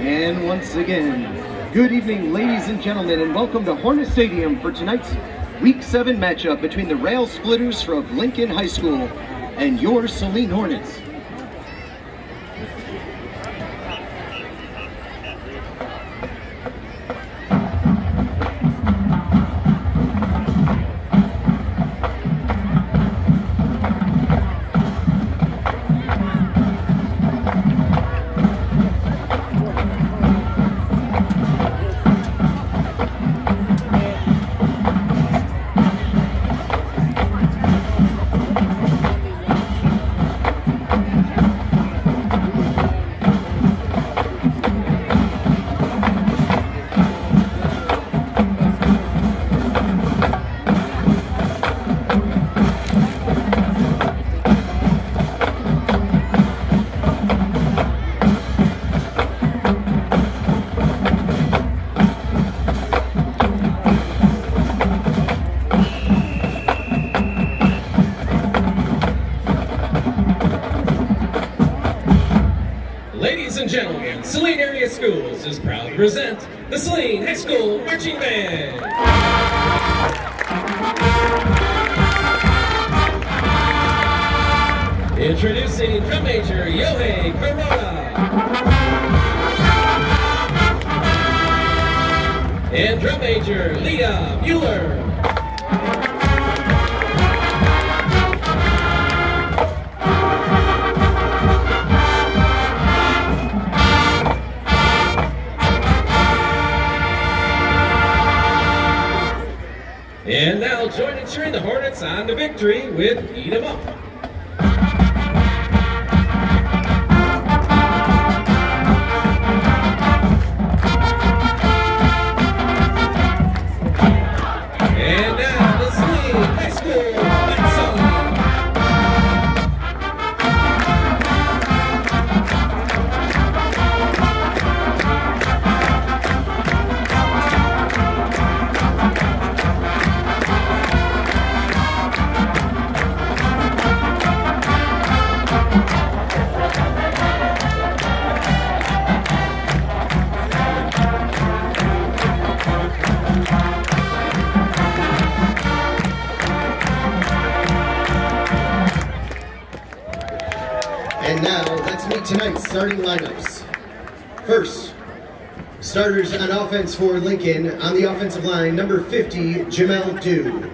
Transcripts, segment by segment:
And once again, good evening, ladies and gentlemen, and welcome to Hornet Stadium for tonight's Week 7 matchup between the Rail Splitters from Lincoln High School and your Saline Hornets. And gentlemen, Saline Area Schools is proud to present the Saline High School Marching Band. Introducing drum major Yohei Corona. And drum major Leah Mueller. Now join the Hornets on to victory with Eat 'em Up. Now, tonight's starting lineups. First, starters on offense for Lincoln on the offensive line, number 50, Jamel Dew.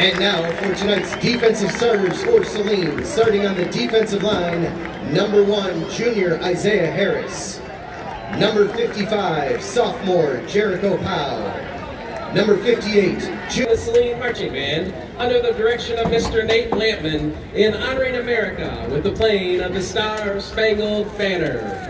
And now for tonight's defensive starters for Saline, starting on the defensive line, number one, junior Isaiah Harris. Number 55, sophomore Jericho Powell. Number 58, The Saline Marching Band, under the direction of Mr. Nate Lampman, in honoring America with the playing of the Star Spangled Banner.